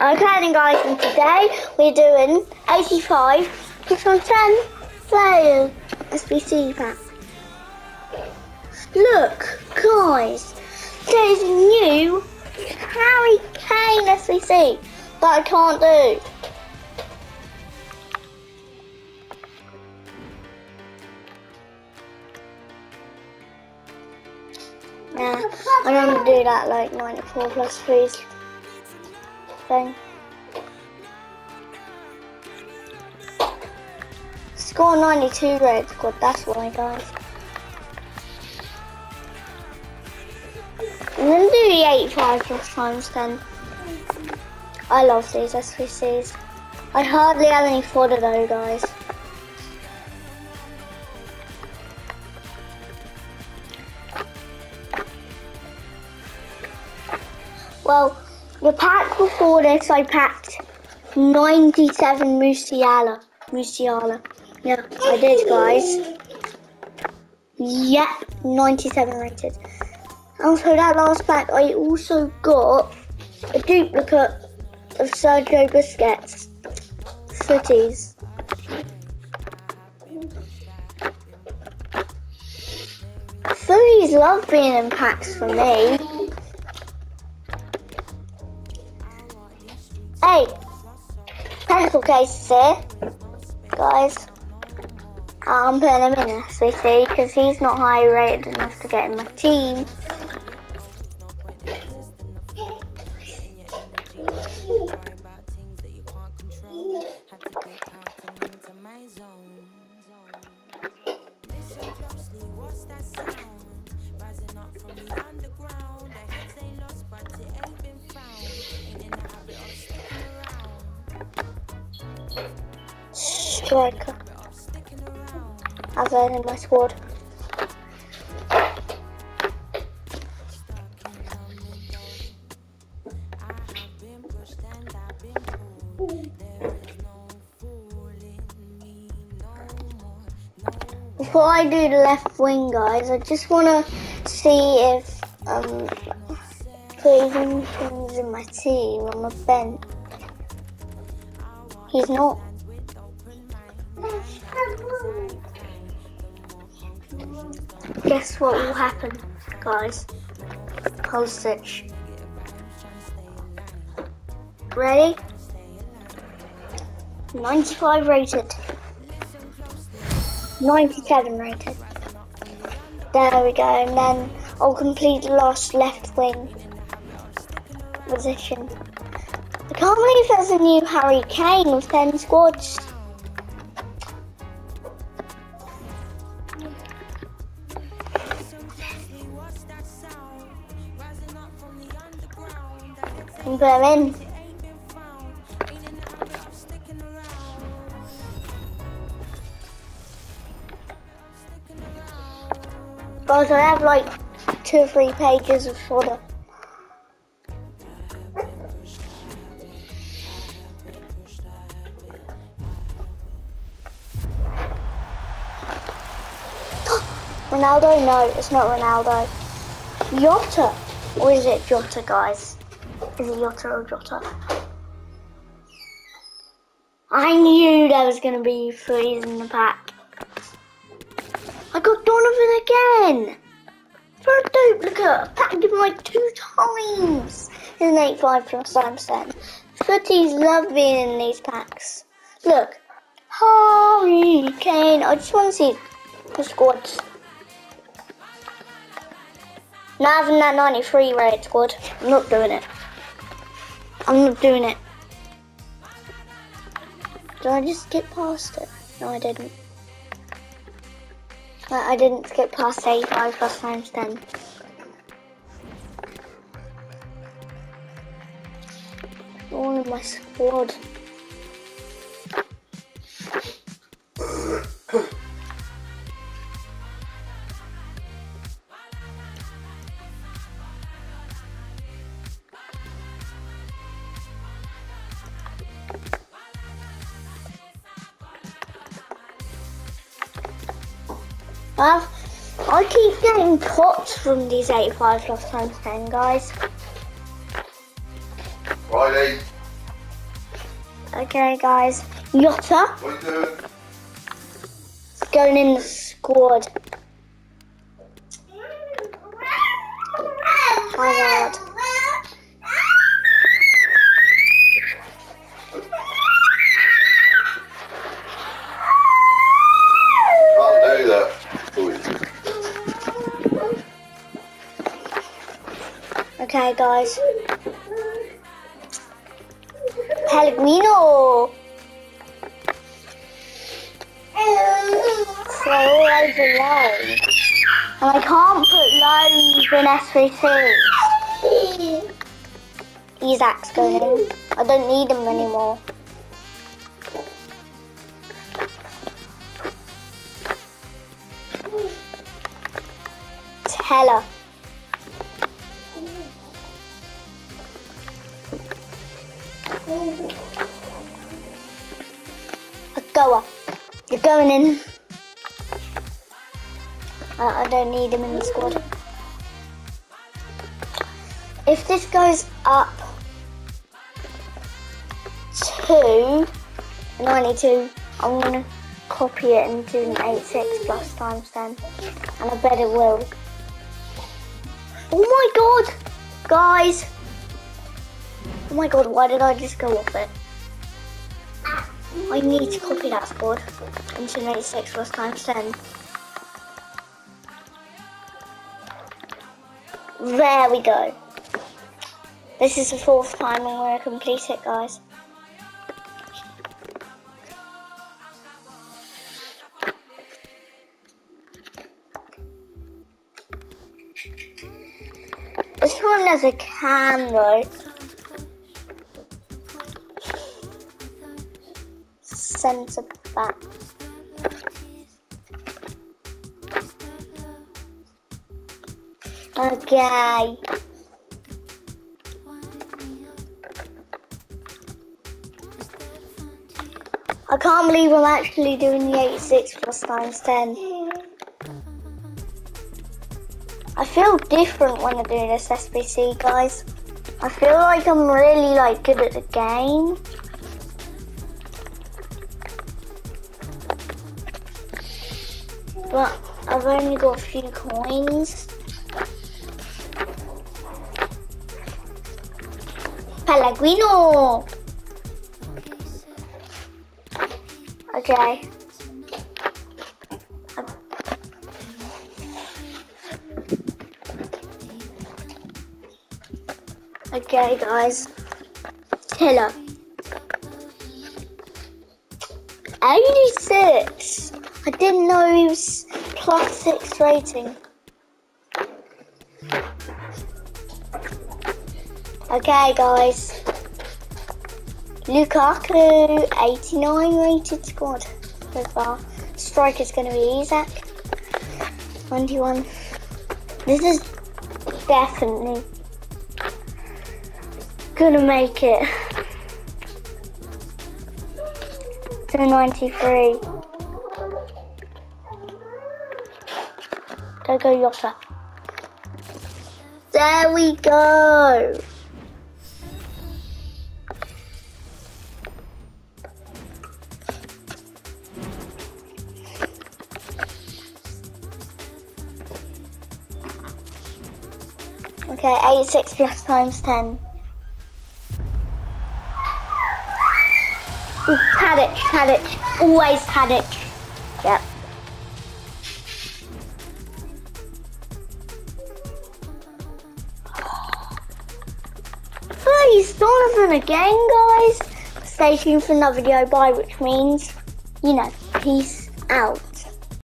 Okay guys, and today we're doing 85 plus on 10 players SBC pack. Look, guys, there's a new Harry Kane SBC that I can't do. Nah, I don't want to do that like 94 plus 3's thing. Score 92 red squad, that's why guys. I'm gonna do the 85 plus times 10. I love these SBCs. I hardly have any fodder though guys. Well, the pack before this, I packed 97 Musiala. Musiala. Yeah, I did, guys. Yep, 97 rated. And for that last pack, I also got a duplicate of Sergio Busquets. Futties. Futties love being in packs for me. Cases here, guys. I'm putting him in SBC because he's not high rated enough to get in my team. Striker. As I in my squad. Before I do the left wing, guys, I just want to see if um, Cleveland things in my team on the bench. He's not. Guess what will happen, guys? Pulisic. Ready? 95 rated. 97 rated. There we go, and then I'll complete the last left wing position. Can't believe there's a new Harry Kane with 10 squads. And put him in. Guys, I have like two or three pages of fodder. Ronaldo? No, it's not Ronaldo. Jota. Or is it Jota, guys? Is it Jota or Jota? I knew there was going to be threes in the pack. I got Donovan again! For a duplicate! I packed him like two times! In an 85 plus times 10. Futties love being in these packs. Look. Harry Kane. I just want to see the squads. Not having that 93 rated squad. I'm not doing it. I'm not doing it. Did I just skip past it? No, I didn't. I didn't skip past 85 plus times 10. All in my squad. I keep getting pots from these 85 plus times 10 guys. Riley, Okay, guys. Jota What are you doing? going in the squad. Guys. Pellegrino. So over low. And I can't put loans in SBC. Isak's going. I don't need him anymore. Teller. Goa. You're going in. Uh, I don't need him in the squad. If this goes up to 92, I'm going to copy it and do an 86 plus times 10. And I bet it will. Oh my god! Guys! Oh my god, why did I just go off it? I need to copy that squad into an 86 plus times 10. There we go. This is the fourth time I'm going to complete it, guys. This one has a can though. Centre back. Okay. I can't believe I'm actually doing the 86 plus times 10. I feel different when I do this SBC, guys. I feel like I'm really like good at the game. But I've only got a few coins. Pellegrino! Okay. Okay, guys. Tiller. 86! I didn't know he was plus 6 rating. Okay, guys. Lukaku, 89 rated squad so far. Striker's going to be Isak, 21. This is definitely going to make it to 93. Go, go, Jota. There we go. Okay, 86 plus times 10. Ooh, Tadic, Tadic. Always Tadic. Yep. Please, Donovan again, guys. Stay tuned for another video bye, which means, you know, peace out.